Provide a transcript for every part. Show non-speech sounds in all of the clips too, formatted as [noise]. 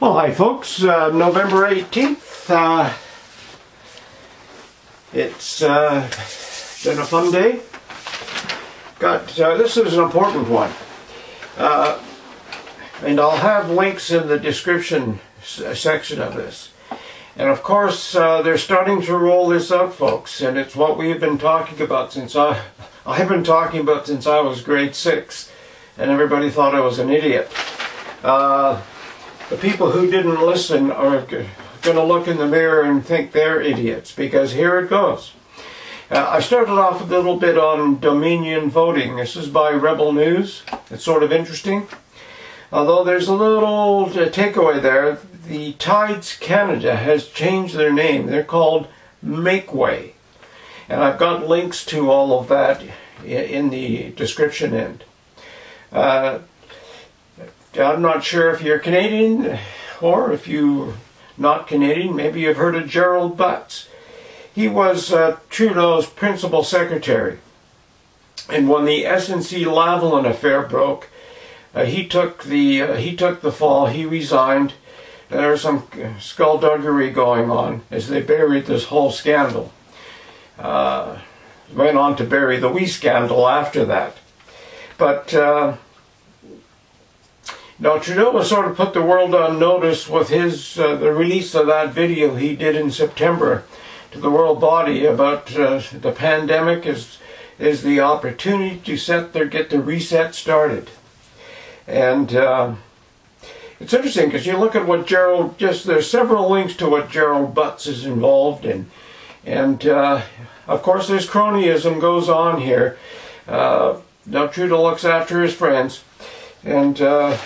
Well, hi folks, uh, November 18th. Uh, it's uh, been a fun day. Got uh, This is an important one. Uh, and I'll have links in the description section of this. And of course, uh, they're starting to roll this out, folks, and it's what we've been talking about since I, [laughs] I've been talking about since I was grade six, and everybody thought I was an idiot. The people who didn't listen are going to look in the mirror and think they're idiots because here it goes. Uh, I started off a little bit on Dominion voting. This is by Rebel News. It's sort of interesting. Although there's a little uh, takeaway there, the Tides Canada has changed their name. They're called Makeway. And I've got links to all of that in the description end. Uh, I'm not sure if you're Canadian or if you're not Canadian, maybe you've heard of Gerald Butts. He was uh, Trudeau's principal secretary. And when the SNC Lavalin affair broke, uh, he took the uh, he took the fall. He resigned. There was some skullduggery going on as they buried this whole scandal. Uh, went on to bury the WE scandal after that. But uh, now Trudeau sort of put the world on notice with his uh, the release of that video he did in September to the world body about uh, the pandemic is is the opportunity to set their get the reset started, and uh, it's interesting because you look at what Gerald just there's several links to what Gerald Butts is involved in, and uh, of course this cronyism goes on here. Uh, now Trudeau looks after his friends, and uh,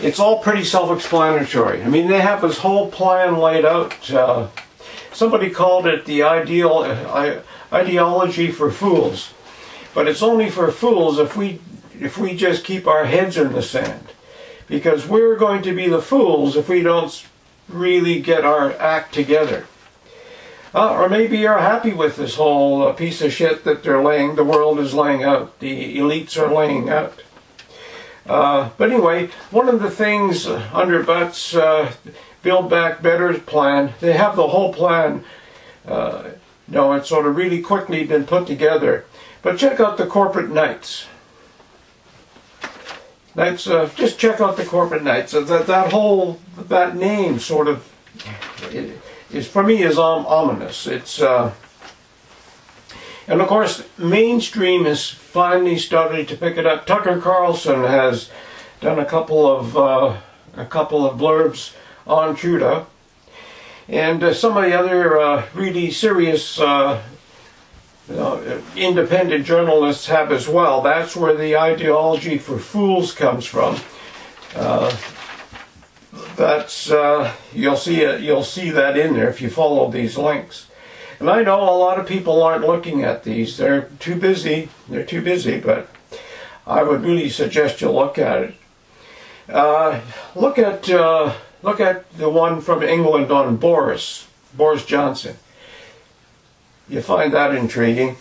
it's all pretty self-explanatory. I mean, they have this whole plan laid out. Uh, somebody called it the ideal uh, ideology for fools, but it's only for fools if we if we just keep our heads in the sand, because we're going to be the fools if we don't really get our act together. Uh, or maybe you're happy with this whole uh, piece of shit that they're laying, the world is laying out, the elites are laying out. Uh, but anyway, one of the things under Butts' uh, Build Back Better plan, they have the whole plan. Uh, you know, it's sort of really quickly been put together. But check out the corporate knights. That's uh, just check out the corporate knights. That that whole that name sort of is for me is um, ominous. It's uh, and of course, mainstream is finally starting to pick it up. Tucker Carlson has done a couple of uh, a couple of blurbs on Trudeau, and uh, some of the other uh, really serious uh, independent journalists have as well. That's where the ideology for fools comes from. That's uh, you'll see it. You'll see that in there if you follow these links. And I know a lot of people aren't looking at these. They're too busy. They're too busy, but I would really suggest you look at it. Uh, look at uh, look at the one from England on Boris, Boris Johnson. You find that intriguing.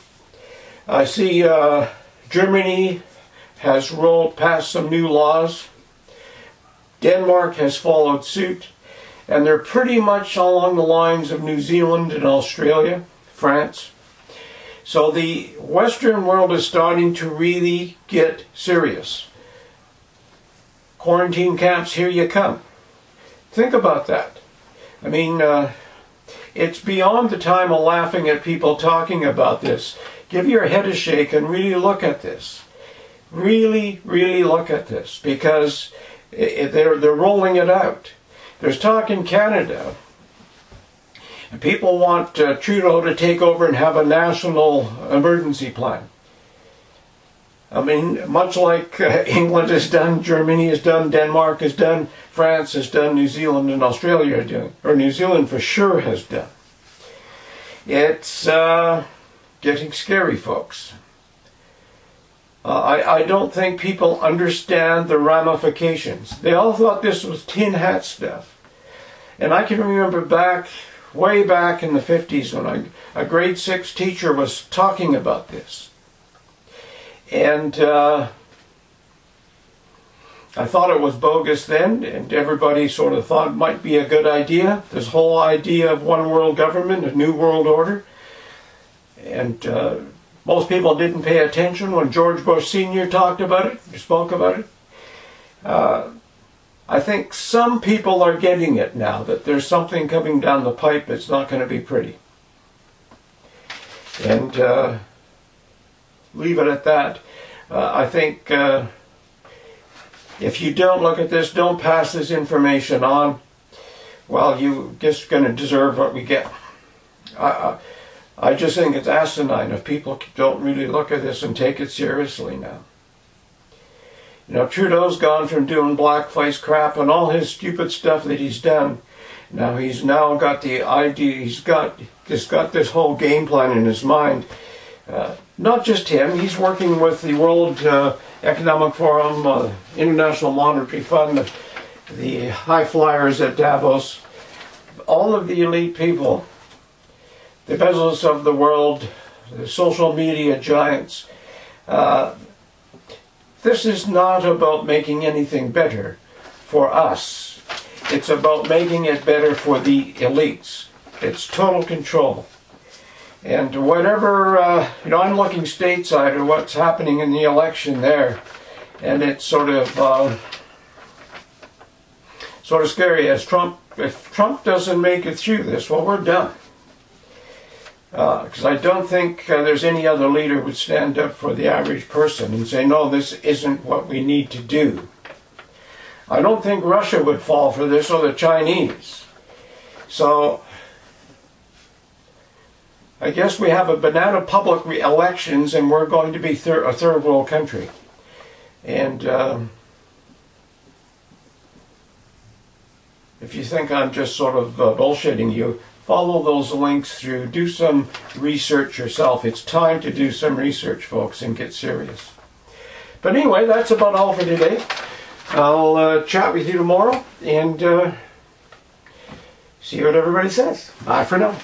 I see uh, Germany has rolled past some new laws. Denmark has followed suit and they're pretty much along the lines of New Zealand and Australia, France. So the Western world is starting to really get serious. Quarantine camps, here you come. Think about that. I mean, uh, it's beyond the time of laughing at people talking about this. Give your head a shake and really look at this. Really, really look at this because they're, they're rolling it out. There's talk in Canada. And people want uh, Trudeau to take over and have a national emergency plan. I mean, much like uh, [laughs] England has done, Germany has done, Denmark has done, France has done, New Zealand and Australia are doing, or New Zealand for sure has done. It's uh, getting scary, folks. Uh, I, I don't think people understand the ramifications. They all thought this was tin hat stuff. And I can remember back, way back in the 50s when I, a grade 6 teacher was talking about this. And uh, I thought it was bogus then, and everybody sort of thought it might be a good idea. This whole idea of one world government, a new world order. And uh, most people didn't pay attention when George Bush Sr. talked about it, spoke about it. Uh, I think some people are getting it now, that there's something coming down the pipe that's not going to be pretty. And uh, leave it at that. Uh, I think uh, if you don't look at this, don't pass this information on, well, you're just going to deserve what we get. I, just think it's asinine if people don't really look at this and take it seriously now. You know, Trudeau's gone from doing blackface crap and all his stupid stuff that he's done. Now he's now got the idea, he's got, he's got this whole game plan in his mind. Uh, not just him, he's working with the World uh, Economic Forum, uh, International Monetary Fund, the high flyers at Davos, all of the elite people, the Bezos of the world, the social media giants. Uh, this is not about making anything better for us. It's about making it better for the elites. It's total control. And whatever, uh, you know, I'm looking stateside at what's happening in the election there, and it's sort of, uh, sort of scary. As Trump, if Trump doesn't make it through this, well, we're done. Because uh, I don't think uh, there's any other leader who would stand up for the average person and say, no, this isn't what we need to do. I don't think Russia would fall for this or the Chinese. So I guess we have a banana public elections and we're going to be thir a third world country. And um, if you think I'm just sort of uh, bullshitting you, follow those links through. Do some research yourself. It's time to do some research, folks, and get serious. But anyway, that's about all for today. I'll uh, chat with you tomorrow and uh, see what everybody says. Bye for now.